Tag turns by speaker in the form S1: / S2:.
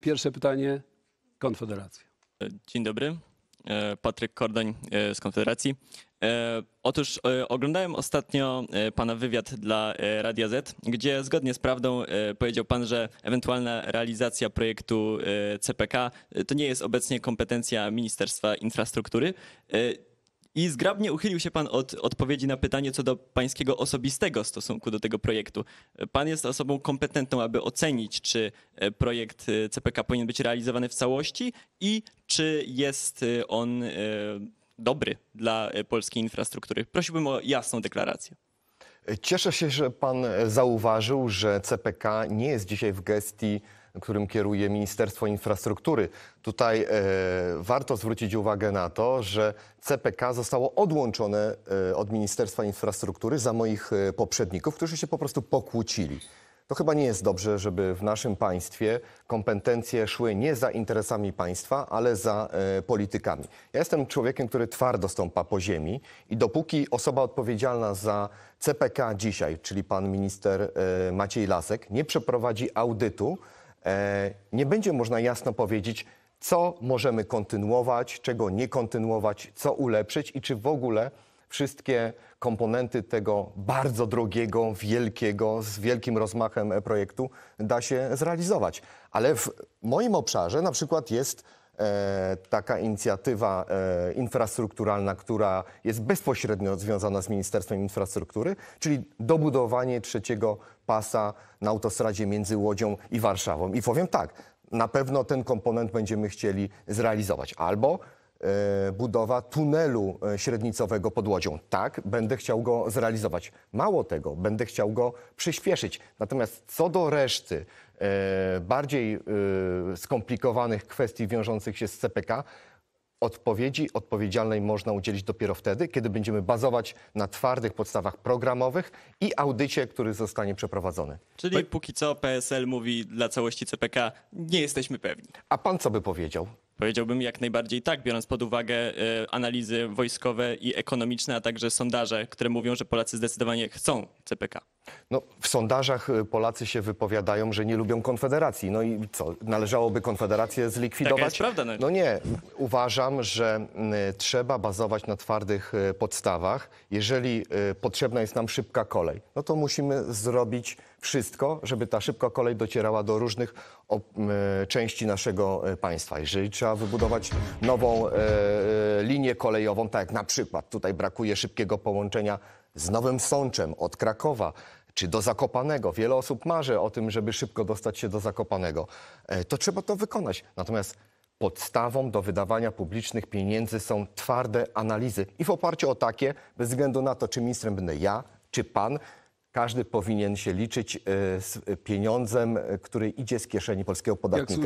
S1: Pierwsze pytanie, Konfederacja.
S2: Dzień dobry. E, Patryk Kordoń e, z Konfederacji. E, Otóż oglądałem ostatnio pana wywiad dla Radia Z, gdzie zgodnie z prawdą powiedział pan, że ewentualna realizacja projektu CPK to nie jest obecnie kompetencja Ministerstwa Infrastruktury. I zgrabnie uchylił się pan od odpowiedzi na pytanie co do pańskiego osobistego stosunku do tego projektu. Pan jest osobą kompetentną, aby ocenić, czy e, projekt e, CPK powinien być realizowany w całości i czy jest e, on dobry dla polskiej infrastruktury. Prosiłbym o jasną deklarację.
S3: Cieszę się, że pan zauważył, że CPK nie jest dzisiaj w gestii, którym kieruje Ministerstwo Infrastruktury. Tutaj e, warto zwrócić uwagę na to, że CPK zostało odłączone e, od Ministerstwa Infrastruktury za moich e, poprzedników, którzy się po prostu pokłócili. To chyba nie jest dobrze, żeby w naszym państwie kompetencje szły nie za interesami państwa, ale za e, politykami. Ja jestem człowiekiem, który twardo stąpa po ziemi i dopóki osoba odpowiedzialna za CPK dzisiaj, czyli pan minister e, Maciej Lasek, nie przeprowadzi audytu, e, nie będzie można jasno powiedzieć, co możemy kontynuować, czego nie kontynuować, co ulepszyć i czy w ogóle wszystkie komponenty tego bardzo drogiego, wielkiego, z wielkim rozmachem e, projektu da się zrealizować. Ale w moim obszarze na przykład jest e, taka inicjatywa e, infrastrukturalna, która jest bezpośrednio związana z Ministerstwem Infrastruktury, czyli dobudowanie trzeciego pasa na autostradzie między Łodzią i Warszawą. I powiem tak, na pewno ten komponent będziemy chcieli zrealizować. Albo budowa tunelu e, średnicowego pod Łodzią. Tak, będę chciał go zrealizować. Mało tego, będę chciał go przyspieszyć. Natomiast co do reszty e, bardziej e, skomplikowanych kwestii wiążących się z CPK, odpowiedzi odpowiedzialnej można udzielić dopiero wtedy, kiedy będziemy bazować na twardych podstawach programowych i audycie, który zostanie przeprowadzony.
S2: Czyli póki co PSL mówi dla całości CPK nie jesteśmy pewni.
S3: A pan co by powiedział?
S2: Powiedziałbym jak najbardziej tak, biorąc pod uwagę e, analizy wojskowe i ekonomiczne, a także sondaże, które mówią, że Polacy zdecydowanie chcą CPK.
S3: No, w sondażach y, Polacy się wypowiadają, że nie lubią Konfederacji. No i co, należałoby Konfederację zlikwidować?
S2: Taka jest prawda, no.
S3: No nie. Uważam, że y, trzeba bazować na twardych y, podstawach. Jeżeli potrzebna jest nam szybka kolej, no to musimy zrobić wszystko, żeby ta szybka kolej docierała do różnych części naszego państwa. Jeżeli trzeba wybudować nową linię kolejową, tak jak na przykład tutaj brakuje szybkiego połączenia z Nowym Sączem od Krakowa, czy do Zakopanego. Wiele osób marzy o tym, żeby szybko dostać się do Zakopanego. E, To trzeba to wykonać. Natomiast podstawą do wydawania publicznych pieniędzy są twarde analizy. I w oparciu o takie, bez względu na to, czy ministrem będę ja, czy pan, każdy powinien się liczyć e, z pieniądzem, e, który idzie z kieszeni polskiego podatnika.